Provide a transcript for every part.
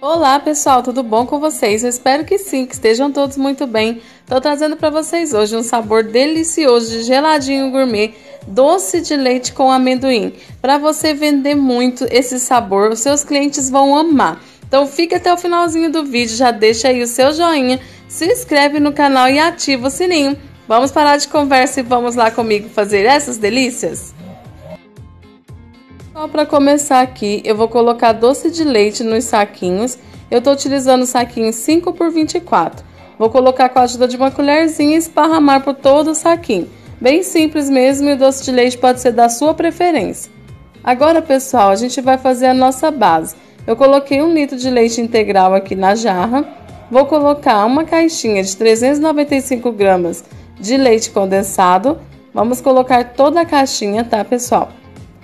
Olá pessoal, tudo bom com vocês? Eu espero que sim, que estejam todos muito bem. Estou trazendo para vocês hoje um sabor delicioso de geladinho gourmet, doce de leite com amendoim. Para você vender muito esse sabor, os seus clientes vão amar. Então fica até o finalzinho do vídeo, já deixa aí o seu joinha, se inscreve no canal e ativa o sininho. Vamos parar de conversa e vamos lá comigo fazer essas delícias? Só para começar aqui, eu vou colocar doce de leite nos saquinhos. Eu estou utilizando saquinho 5 por 24. Vou colocar com a ajuda de uma colherzinha e esparramar por todo o saquinho. Bem simples mesmo e o doce de leite pode ser da sua preferência. Agora, pessoal, a gente vai fazer a nossa base. Eu coloquei um litro de leite integral aqui na jarra. Vou colocar uma caixinha de 395 gramas de leite condensado. Vamos colocar toda a caixinha, tá, pessoal?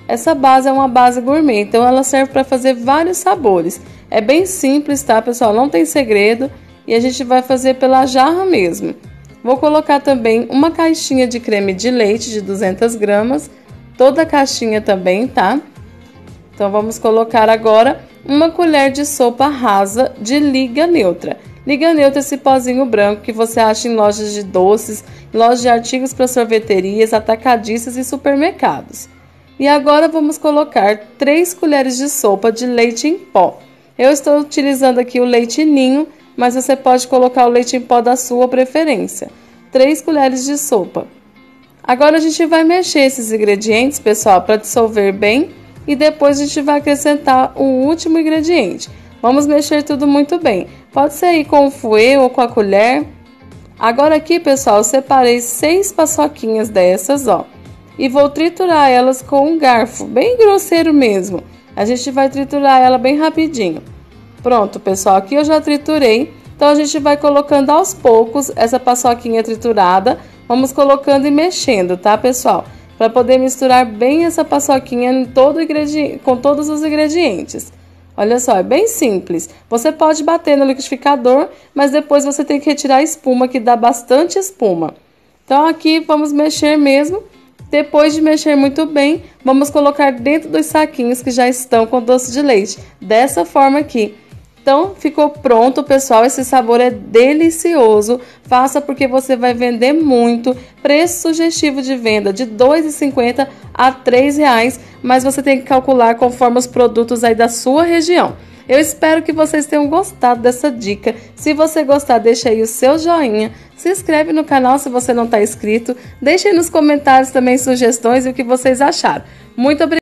Essa base é uma base gourmet, então ela serve para fazer vários sabores. É bem simples, tá, pessoal? Não tem segredo e a gente vai fazer pela jarra mesmo. Vou colocar também uma caixinha de creme de leite de 200 gramas, toda a caixinha também, tá? Então vamos colocar agora uma colher de sopa rasa de liga neutra. Liga neutra esse pozinho branco que você acha em lojas de doces, lojas de artigos para sorveterias, atacadistas e supermercados. E agora vamos colocar 3 colheres de sopa de leite em pó. Eu estou utilizando aqui o leite ninho, mas você pode colocar o leite em pó da sua preferência. 3 colheres de sopa. Agora a gente vai mexer esses ingredientes, pessoal, para dissolver bem e depois a gente vai acrescentar o último ingrediente. Vamos mexer tudo muito bem. Pode ser aí com o fouet ou com a colher. Agora aqui, pessoal, separei seis paçoquinhas dessas, ó e vou triturar elas com um garfo, bem grosseiro mesmo. A gente vai triturar ela bem rapidinho. Pronto, pessoal, aqui eu já triturei. Então a gente vai colocando aos poucos essa paçoquinha triturada. Vamos colocando e mexendo, tá, pessoal? Para poder misturar bem essa paçoquinha todo com todos os ingredientes. Olha só, é bem simples. Você pode bater no liquidificador, mas depois você tem que retirar a espuma, que dá bastante espuma. Então aqui vamos mexer mesmo depois de mexer muito bem, vamos colocar dentro dos saquinhos que já estão com doce de leite, dessa forma aqui. Então, ficou pronto, pessoal. Esse sabor é delicioso. Faça porque você vai vender muito. Preço sugestivo de venda de R$ 2,50 a R$ 3,00, mas você tem que calcular conforme os produtos aí da sua região. Eu espero que vocês tenham gostado dessa dica. Se você gostar, deixa aí o seu joinha. Se inscreve no canal se você não está inscrito. Deixe aí nos comentários também sugestões e o que vocês acharam. Muito obrigada.